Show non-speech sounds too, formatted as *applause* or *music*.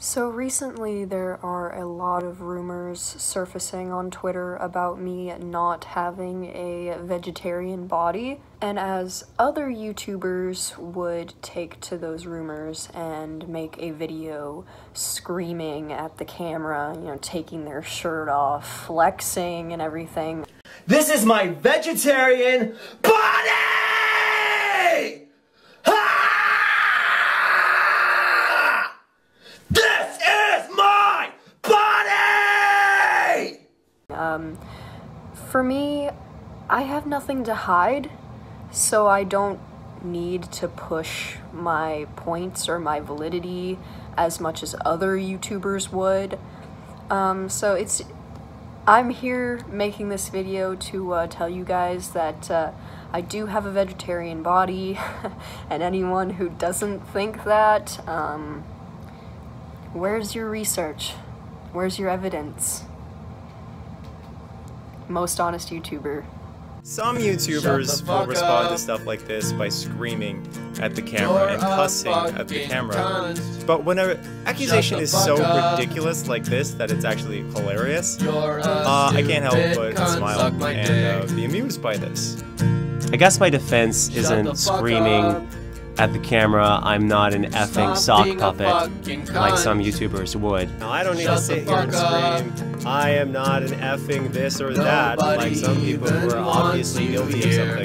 So recently, there are a lot of rumors surfacing on Twitter about me not having a vegetarian body. And as other YouTubers would take to those rumors and make a video screaming at the camera, you know, taking their shirt off, flexing and everything. This is my vegetarian body! Ah! This is my body! Um, for me, I have nothing to hide, so I don't need to push my points or my validity as much as other YouTubers would. Um, so it's I'm here making this video to uh, tell you guys that uh, I do have a vegetarian body, *laughs* and anyone who doesn't think that, um, where's your research? Where's your evidence? Most honest YouTuber. Some YouTubers will respond up. to stuff like this by screaming at the camera and cussing at the camera. But when an accusation is so up. ridiculous like this that it's actually hilarious, uh, I can't help but cunt, smile and uh, be amused by this. I guess my defense Shut isn't screaming up. At the camera, I'm not an effing Stop sock puppet like some YouTubers would. Now, I don't need Shut to sit here and scream, I am not an effing this or that, like some people who are obviously guilty of something.